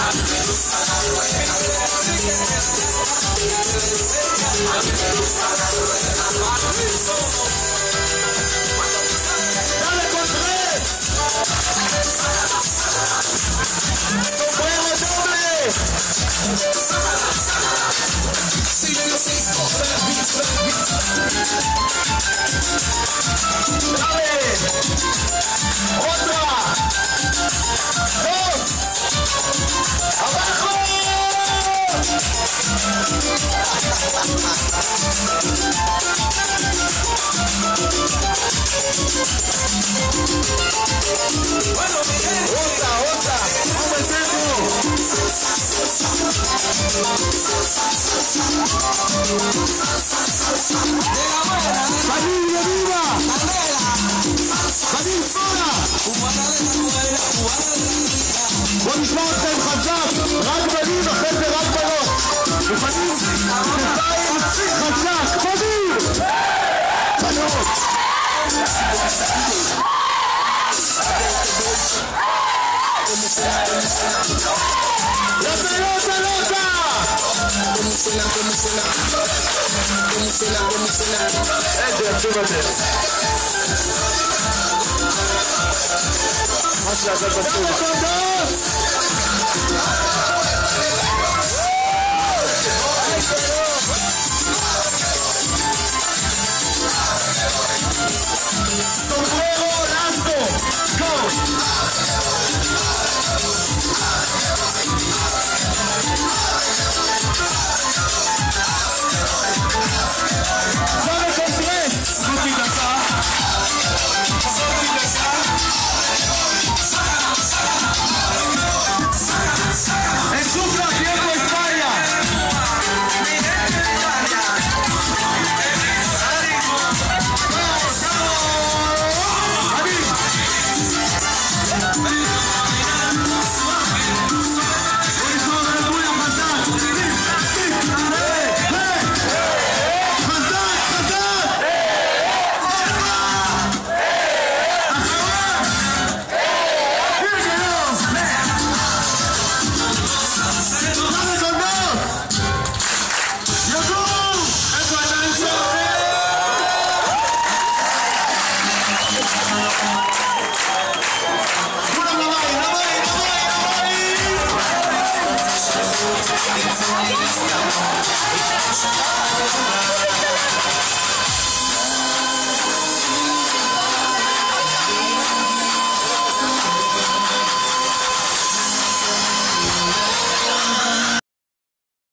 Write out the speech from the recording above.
I'm ¡Familia viva! ¡Familia sola! בוא נשמע אתכם חזק, רק בנים, אחרי זה רק בנות. מוכנים? כתפיים חזק, בנים! בנות! ¡Lota, mısına bu Go!